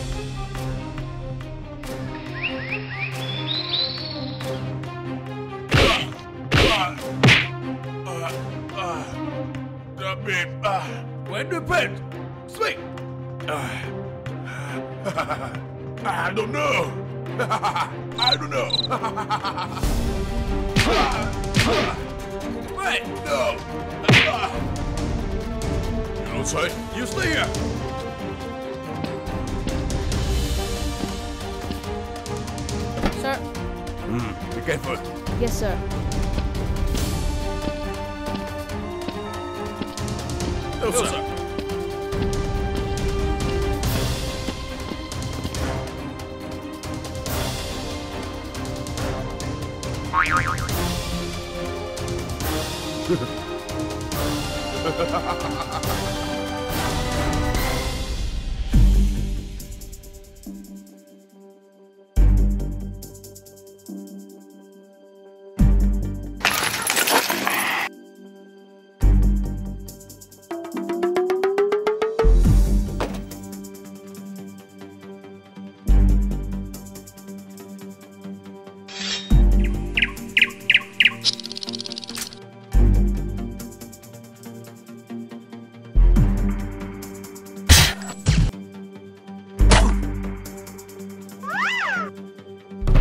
Wait, no. You don't say. You stay here. Sir. Hmm. Be careful. Yes, sir. No, sir. Why are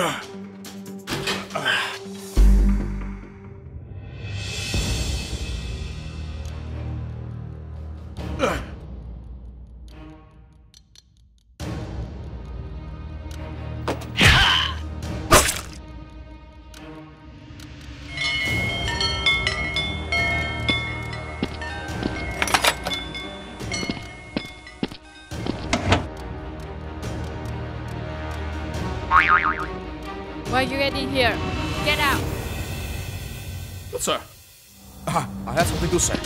you here? Get out! Yes, sir. Ah, I have something to say.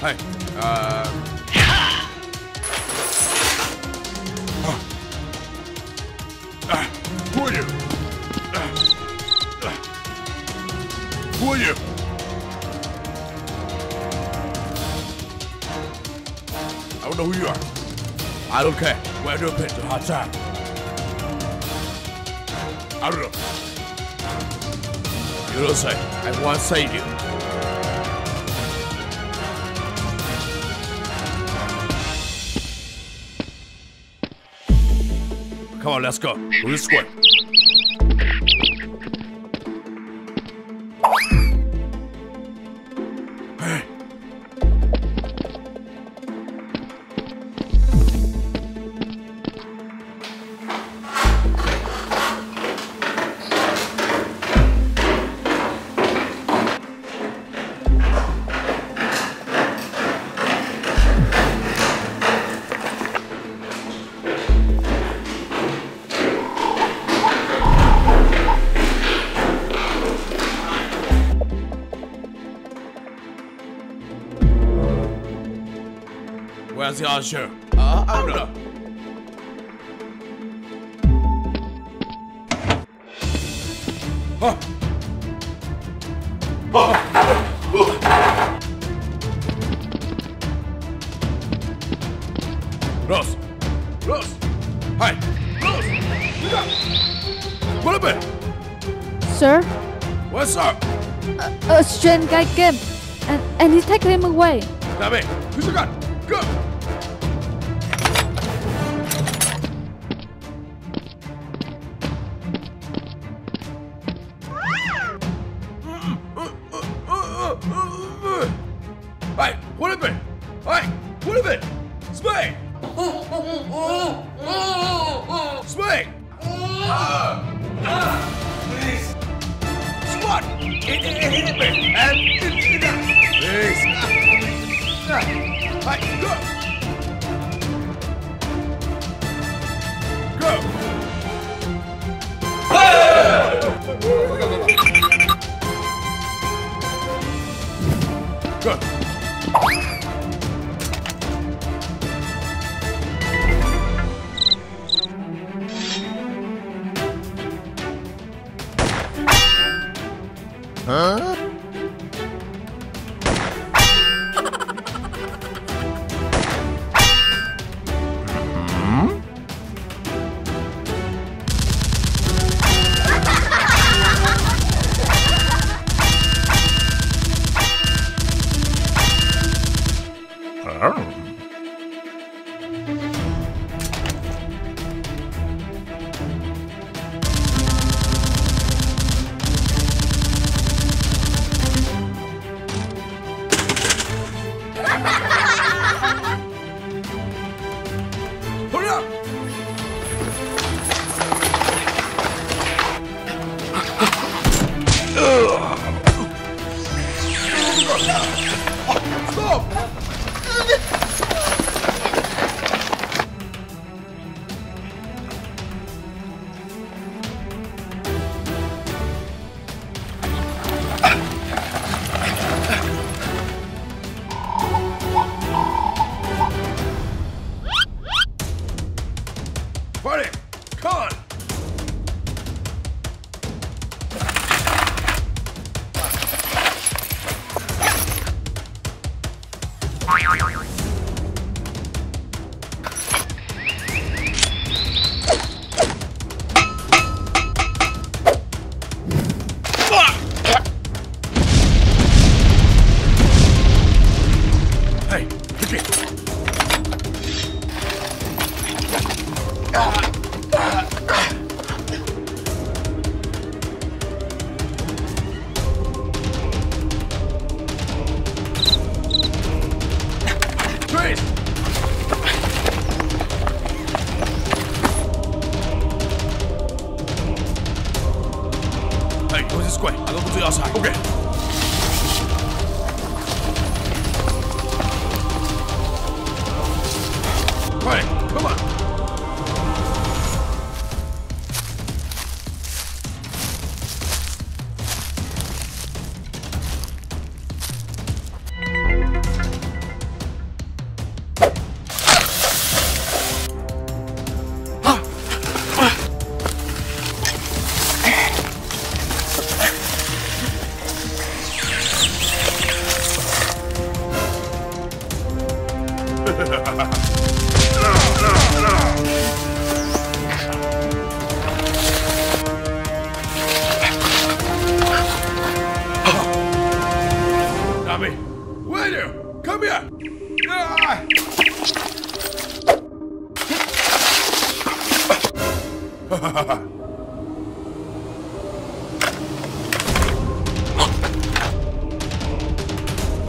Hey, uh... Ah, who are you? Ah. Who are you? I don't know who you are. I don't care. Where do you pay to hard time? I don't know. You don't say. I want you. Come on, let's go. To this Where's the usher? Uh, I don't know. Oh. Ross! Ross! Hi! Ross! Look up! What happened? Sir, What's up? a, a strange guy came and, and he took him away. Tommy, who's the gun? Go! Hey, what? Hey, what happened? Spade! Spade! hit me. And please. Hurry Stop! Stop!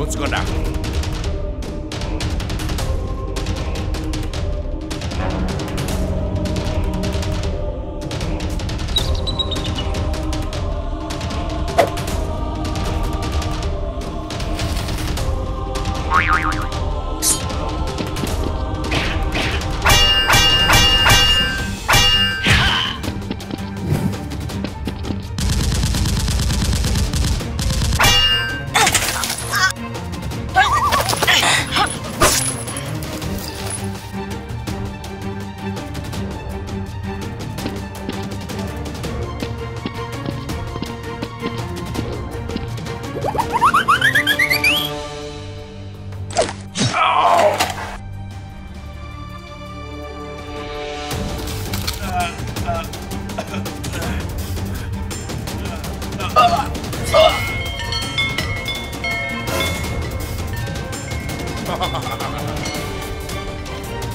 What's going on?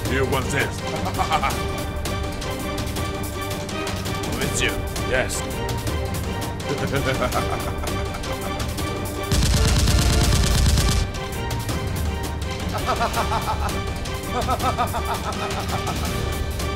Here one says. it's you. Yes.